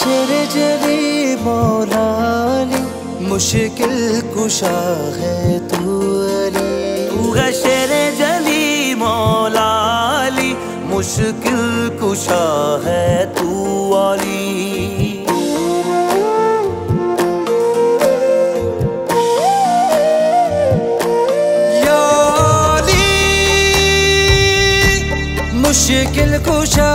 शेर जली मौलानी मुश्किल कुशा है तू अली। तू है जली मौलाली मुश्किल कुशा है तू अली मुश्किल कुशा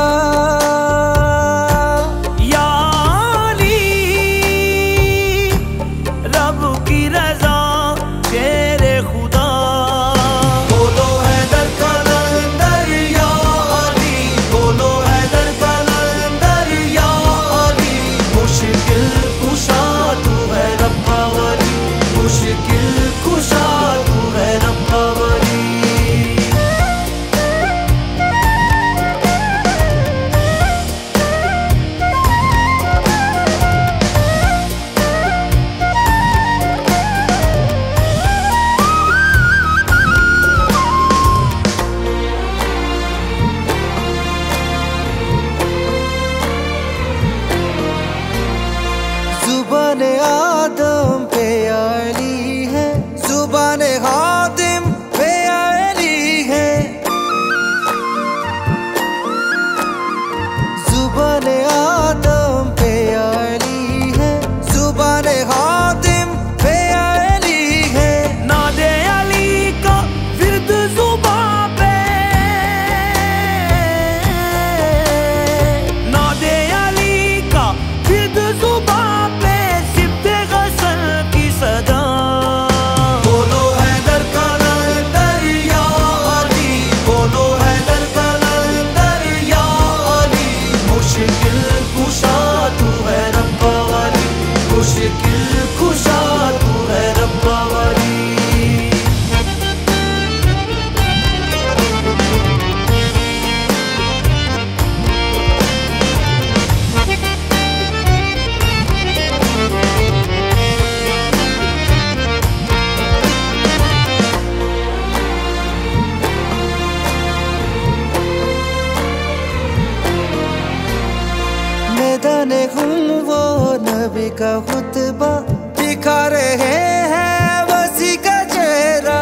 नबी का खुतबा दिखा रहे हैं वसी का चेहरा।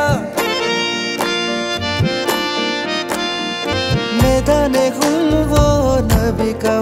मैदान खुल वो नबी का